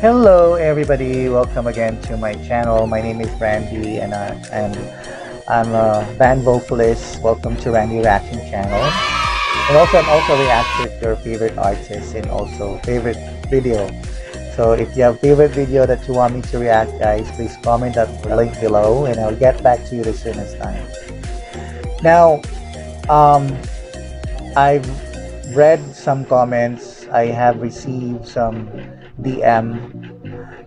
Hello, everybody. Welcome again to my channel. My name is Rhandee, and, uh, and I'm a band vocalist. Welcome to Rhandee Reaction Channel. And also, I'm also a reactor to your favorite artists and also favorite video. So if you have favorite video that you want me to react, guys, please comment that link below, and I'll get back to you as soon as time. Now, um, I've read some comments. I have received some DM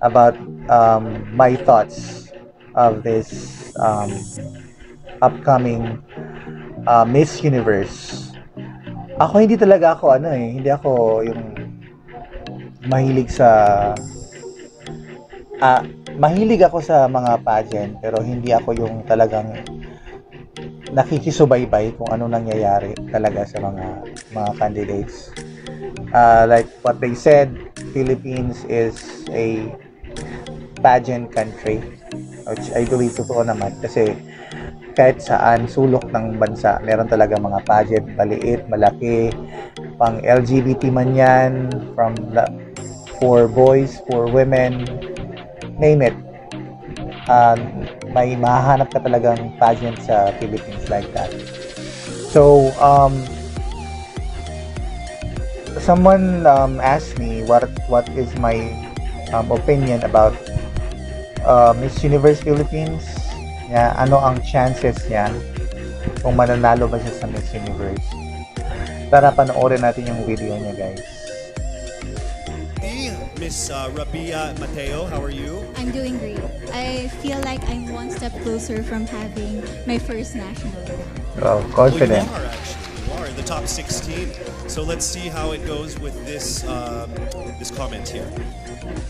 about um, my thoughts of this um, upcoming uh, Miss Universe. Ako hindi talaga ako ano eh, hindi ako yung mahilig sa ah, mahilig ako sa mga pageant pero hindi ako yung talagang nakikisubaybay kung ano nangyayari talaga sa mga mga candidates. Uh, like what they said, Philippines is a pageant country which I believe totoo naman. Kasi kahit saan sulok ng bansa meron talaga mga pageant. Maliit, malaki pang LGBT man yan from the, for boys, for women name it. Um, may mahahanap ka talagang pageant sa Philippines like that. So um, someone um, asked me what what is my um, opinion about uh, Miss Universe Philippines. Yeah, ano ang chances niya kung mananalo ba siya sa Miss Universe. Tara panoorin natin yung video niya, guys. Miss uh, Rabiya Mateo, how are you? I'm doing great. I feel like I'm one step closer from having my first national crown. Wow, confident. Well, you are actually. You are in the top 16. So let's see how it goes with this um, this comment here.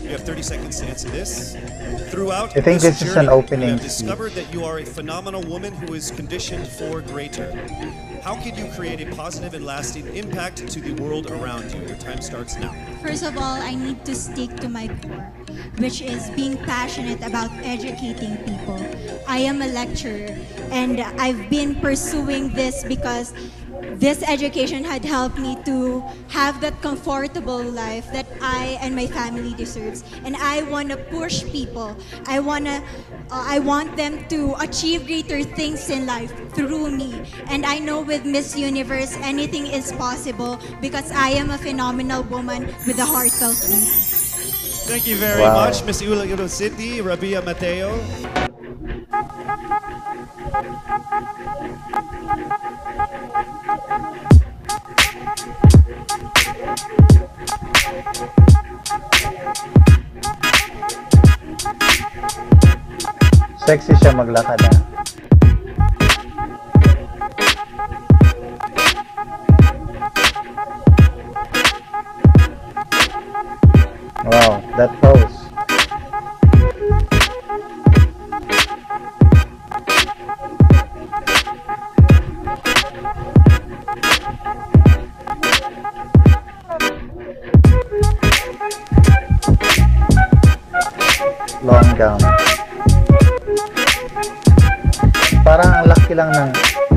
You have 30 seconds to answer this. Throughout I think this this is journey, an opening you have discovered that you are a phenomenal woman who is conditioned for greater. How can you create a positive and lasting impact to the world around you? Your time starts now. First of all, I need to stick to my core, which is being passionate about educating people. I am a lecturer and I've been pursuing this because this education had helped me to have that comfortable life that I and my family deserves and I want to push people I want to uh, I want them to achieve greater things in life through me and I know with Miss Universe anything is possible because I am a phenomenal woman with a heartfelt beat Thank you very Wow. much, Miss Iloilo City, Rabiya Mateo. Sexy siya maglakad ah. Wow, that pose. Lang ng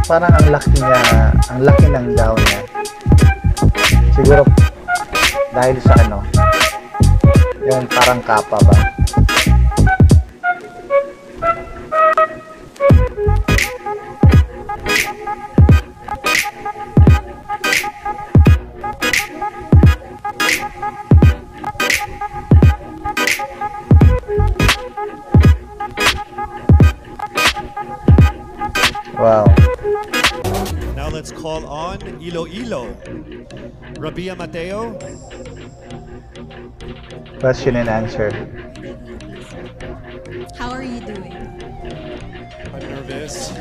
parang ang laki niya, ang laki ng gown niya. Siguro dahil sa ano, yung parang kapa ba? Rabiya Mateo. Question and answer. How are you doing? I'm nervous.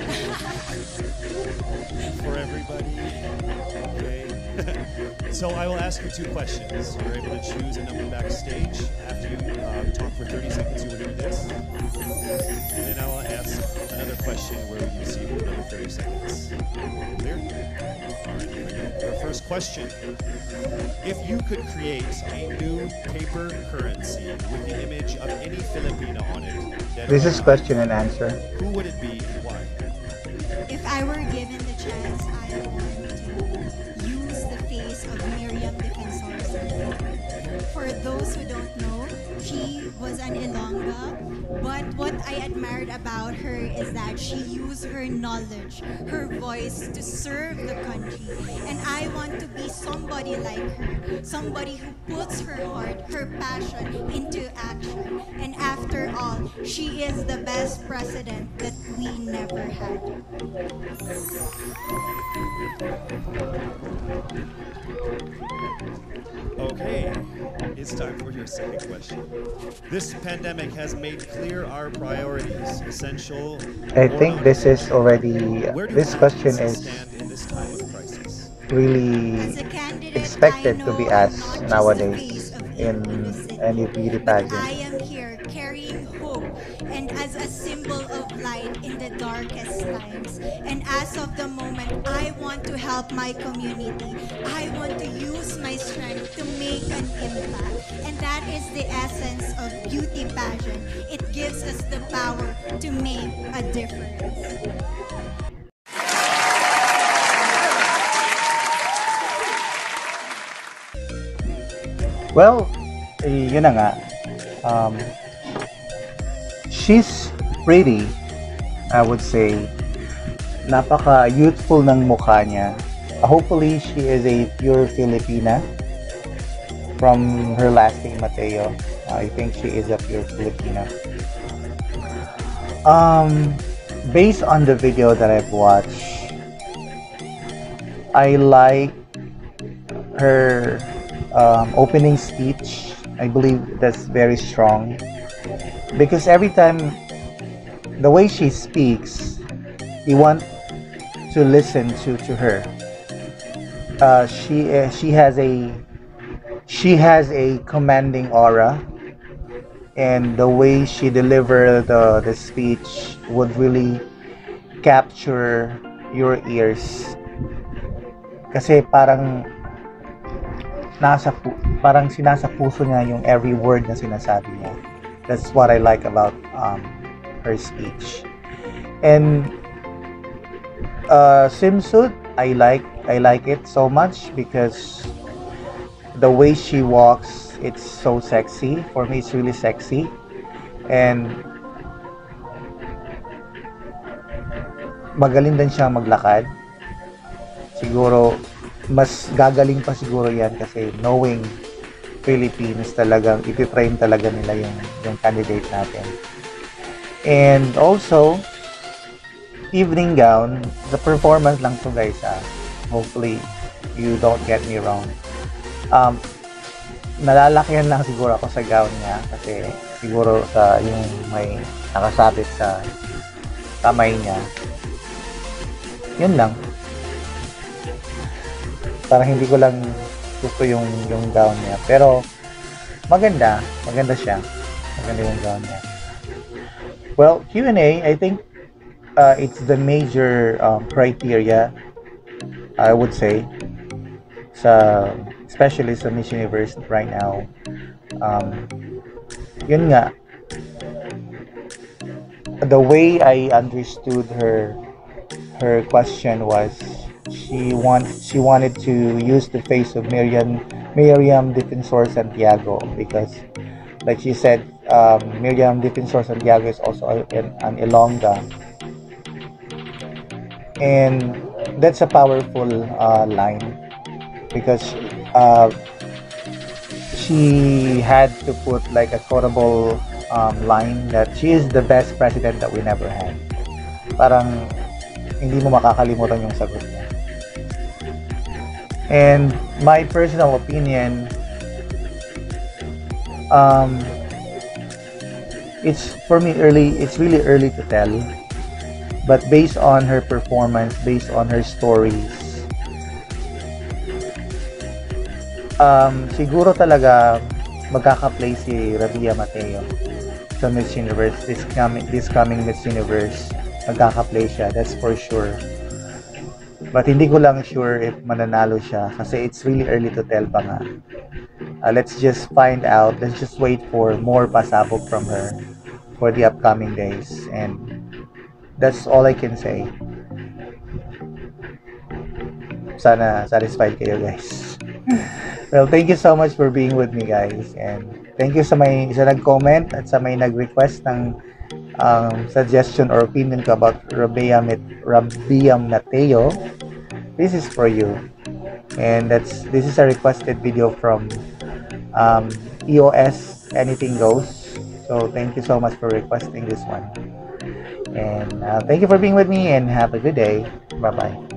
For everybody. Okay. so I will ask you two questions. You're able to choose a number backstage. After you uh, talk for 30 seconds, you will do this. And then I will ask another question where you receive another 30 seconds. Clear? All right, here we first question. If you could create a new paper currency with the image of any Filipino on it, This is question and answer. who would it be and why? If I were given the chance, I want to use the face of Miriam Defensor. For those who don't know, she was an Ilongga, but what I admired about her is that she used her knowledge, her voice to serve the country. And I want to be somebody like her, somebody who puts her heart, her passion into action. And after all, she is the best president that we never had. Okay, it's time for your second question. This pandemic has made clear our priorities, essential. I think this is already, this question is in this time of really As a candidate, expected to be asked I'm not just the nowadays in any beauty but I pageant. As of the moment, I want to help my community. I want to use my strength to make an impact. And that is the essence of beauty pageant. It gives us the power to make a difference. Well, eh, yun na nga. Um, she's pretty, I would say. Napaka-youthful ng mukha niya. Hopefully, she is a pure Filipina from her last name, Mateo. I think she is a pure Filipina. Um, based on the video that I've watched, I like her um, opening speech. I believe that's very strong because every time the way she speaks, you want to listen to to her. Uh, she uh, she has a she has a commanding aura, and the way she delivered the the speech would really capture your ears. Kasi parang nasa parang sinasa puso niya yung every word na sinasabi niya. That's what I like about um, her speech. And uh, swimsuit, I like I like it so much because the way she walks, it's so sexy. For me, it's really sexy, and magaling din siya maglakad. Siguro mas gagaling pa siguro yan kasi knowing Philippines talagang ititrain talaga nila yung yung candidate natin. And also evening gown, the performance lang to guys ah. Hopefully you don't get me wrong. Um nalalakihan lang siguro ako sa gown niya kasi siguro sa yung may nakasabit sa kamay niya. Yun lang parang hindi ko lang gusto yung yung gown niya. Pero maganda, maganda siya. Maganda yung gown niya. Well, Q&A, I think uh, it's the major um, criteria I would say sa especially sa Miss Universe right now. Um, yun nga the way I understood her her question was she want she wanted to use the face of Miriam Miriam Defensor Santiago because like she said um, Miriam Defensor Santiago is also an, an Ilongga and that's a powerful uh, line. Because uh, she had to put like a quotable um, line that she is the best president that we never had. Parang hindi mo makakalimutan yung sagot niya. And my personal opinion, um, it's for me early. It's really early to tell, but based on her performance, based on her stories, um, siguro talaga magkaka-play si Rabia Mateo sa Miss Universe this coming this coming Miss Universe magkaka-play siya that's for sure But hindi ko lang sure if mananalo siya kasi it's really early to tell pa nga. Uh, let's just find out. Let's just wait for more pasabog from her for the upcoming days. And that's all I can say. Sana satisfied kayo guys. Well, thank you so much for being with me, guys. And thank you sa may sa nag-comment at sa may nag-request ng um, suggestion or opinion ko about Rabia, Met, Rabia Mateo. This is for you. And that's this is a requested video from um, EOS Anything Goes. So thank you so much for requesting this one. And uh, thank you for being with me and have a good day. Bye-bye.